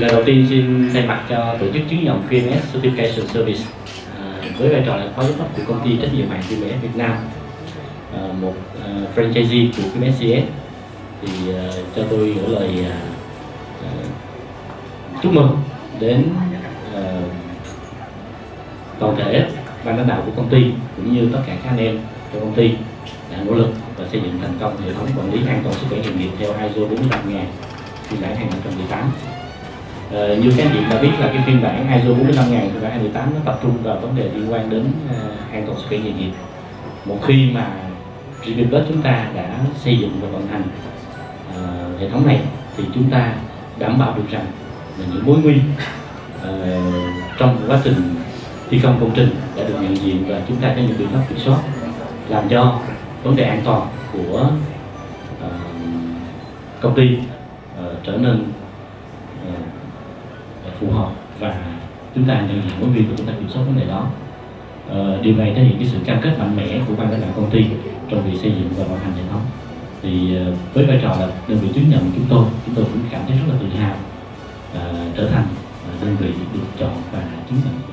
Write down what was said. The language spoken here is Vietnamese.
lời đầu tiên xin thay mặt cho tổ chức chứng nhận QMS Certification Service à, với vai trò là phó giám đốc của công ty trách nhiệm hạn QMS Việt Nam à, một à, franchisee của QMS CS thì à, cho tôi gửi lời à, à, chúc mừng đến à, toàn thể ban lãnh đạo của công ty cũng như tất cả các anh em trong công ty đã nỗ lực và xây dựng thành công hệ thống quản lý an toàn sức khỏe nghề nghiệp theo ISO 45000 phiên bản 2018 Ờ, như các anh chị đã biết là cái phiên bản ISO 45000 phiên bản 2018 nó tập trung vào vấn đề liên quan đến uh, an toàn sức khỏe nghề nghiệp một khi mà GP chúng ta đã xây dựng và vận hành uh, hệ thống này thì chúng ta đảm bảo được rằng là những mối nguy uh, trong quá trình thi công công trình đã được nhận diện và chúng ta có những biện pháp kiểm soát làm cho vấn đề an toàn của uh, công ty uh, trở nên uh, phù hợp và chúng ta nhận diện mối nguy và chúng ta kiểm soát vấn đề đó Ờ, điều này thể hiện cái sự cam kết mạnh mẽ của ban lãnh đạo công ty trong việc xây dựng và vận hành hệ thống thì ờ, với vai trò là đơn vị chứng nhận của chúng tôi chúng tôi cũng cảm thấy rất là tự hào uh, trở thành ờ, đơn vị được chọn và chứng nhận.